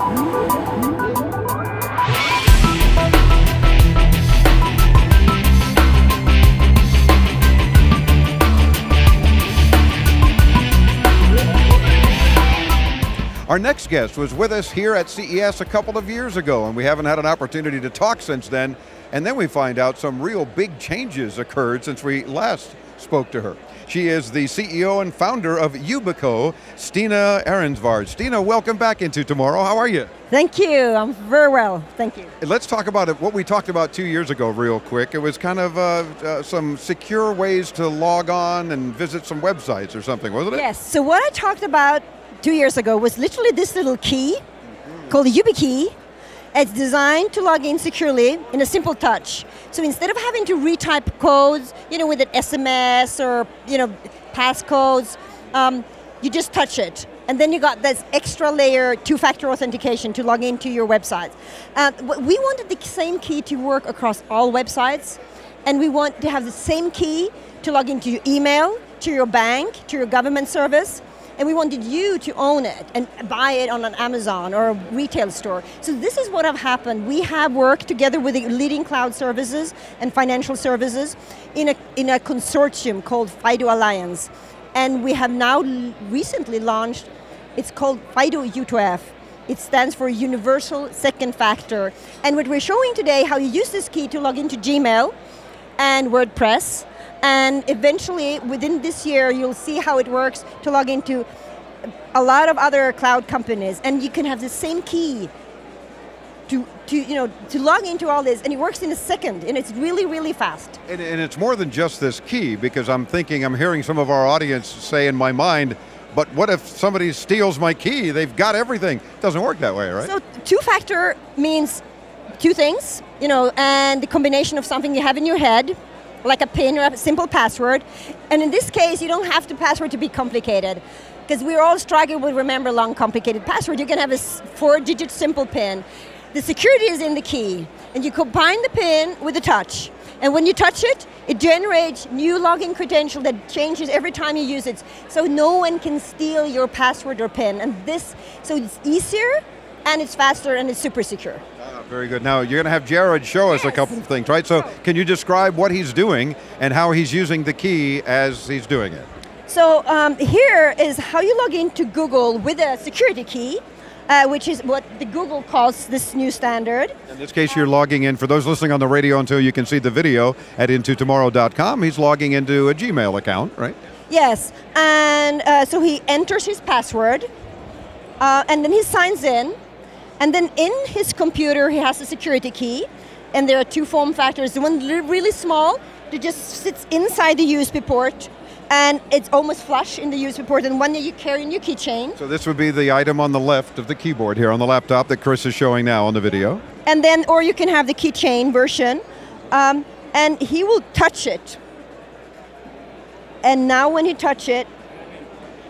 Mm-hmm. Our next guest was with us here at CES a couple of years ago, and we haven't had an opportunity to talk since then. And then we find out some real big changes occurred since we last spoke to her. She is the CEO and founder of Yubico, Stina Ehrensvard. Stina, welcome back into Tomorrow. How are you? Thank you. I'm very well. Thank you. Let's talk about it, what we talked about two years ago, real quick. It was kind of uh, uh, some secure ways to log on and visit some websites or something, wasn't it? Yes. So what I talked about two years ago was literally this little key called the YubiKey. It's designed to log in securely in a simple touch. So instead of having to retype codes, you know, with an SMS or you know, passcodes, um, you just touch it. And then you got this extra layer two-factor authentication to log into your website. Uh, we wanted the same key to work across all websites, and we want to have the same key to log into your email, to your bank, to your government service, and we wanted you to own it and buy it on an Amazon or a retail store. So this is what have happened. We have worked together with the leading cloud services and financial services in a, in a consortium called FIDO Alliance. And we have now recently launched, it's called FIDO U2F. It stands for Universal Second Factor. And what we're showing today, how you use this key to log into Gmail and WordPress, and eventually, within this year, you'll see how it works to log into a lot of other cloud companies, and you can have the same key to, to, you know, to log into all this, and it works in a second, and it's really, really fast. And, and it's more than just this key, because I'm thinking, I'm hearing some of our audience say in my mind, but what if somebody steals my key? They've got everything. It doesn't work that way, right? So two-factor means two things, you know, and the combination of something you have in your head, like a PIN or a simple password. And in this case, you don't have the password to be complicated because we're all struggling with remember long complicated password. You can have a four digit simple PIN. The security is in the key and you combine the PIN with the touch. And when you touch it, it generates new login credential that changes every time you use it. So no one can steal your password or PIN. And this, so it's easier and it's faster and it's super secure. Ah, very good. Now you're going to have Jared show us a couple of things, right? So can you describe what he's doing and how he's using the key as he's doing it? So um, here is how you log into Google with a security key. Uh, which is what the Google calls this new standard. In this case, you're logging in, for those listening on the radio until you can see the video at intotomorrow.com, he's logging into a Gmail account, right? Yes, and uh, so he enters his password, uh, and then he signs in, and then in his computer, he has a security key, and there are two form factors. The one really small that just sits inside the USB port, and it's almost flush in the USB port, and one that you carry in your keychain. So this would be the item on the left of the keyboard here on the laptop that Chris is showing now on the video. And then, or you can have the keychain version, um, and he will touch it. And now when he touch it,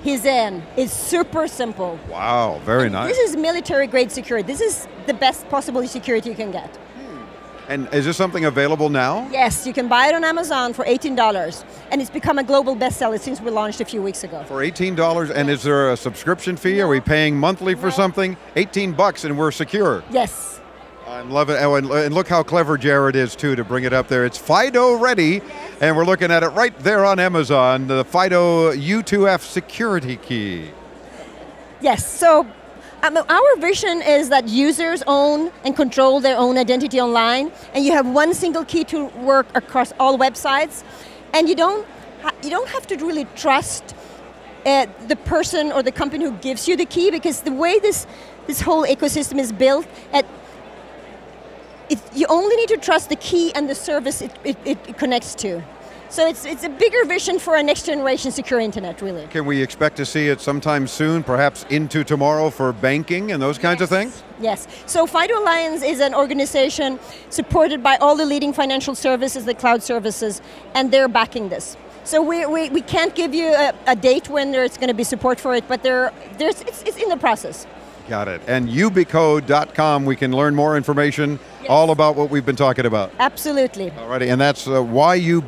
he's in. It's super simple. Wow, very and nice. This is military grade security. This is the best possible security you can get. Hmm. And is this something available now? Yes, you can buy it on Amazon for $18. And it's become a global bestseller since we launched a few weeks ago. For $18, and is there a subscription fee? No. Are we paying monthly for no. something? 18 bucks and we're secure. Yes. I'm loving it. Oh, and look how clever Jared is, too, to bring it up there. It's FIDO ready, and we're looking at it right there on Amazon, the FIDO U2F security key. Yes, so um, our vision is that users own and control their own identity online, and you have one single key to work across all websites, and you don't, you don't have to really trust uh, the person or the company who gives you the key, because the way this, this whole ecosystem is built, at it, you only need to trust the key and the service it, it, it connects to. So it's, it's a bigger vision for a next generation secure internet, really. Can we expect to see it sometime soon, perhaps into tomorrow for banking and those yes. kinds of things? Yes. So FIDO Alliance is an organization supported by all the leading financial services, the cloud services, and they're backing this. So we, we, we can't give you a, a date when there's going to be support for it, but there, there's, it's, it's in the process. Got it. And yubico.com, we can learn more information yes. all about what we've been talking about. Absolutely. Alrighty, and that's uh, Y-U-B-I-C-O,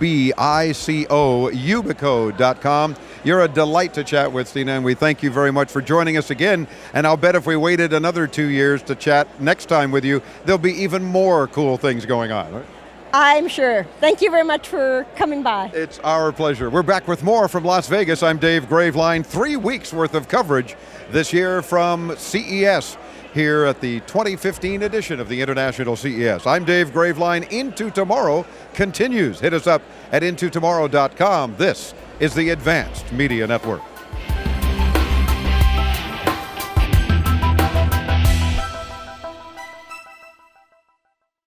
yubico.com. You're a delight to chat with, Stina, and we thank you very much for joining us again. And I'll bet if we waited another two years to chat next time with you, there'll be even more cool things going on. I'm sure. Thank you very much for coming by. It's our pleasure. We're back with more from Las Vegas. I'm Dave Graveline. Three weeks worth of coverage this year from CES here at the 2015 edition of the International CES. I'm Dave Graveline. Into Tomorrow continues. Hit us up at intotomorrow.com. This is the Advanced Media Network.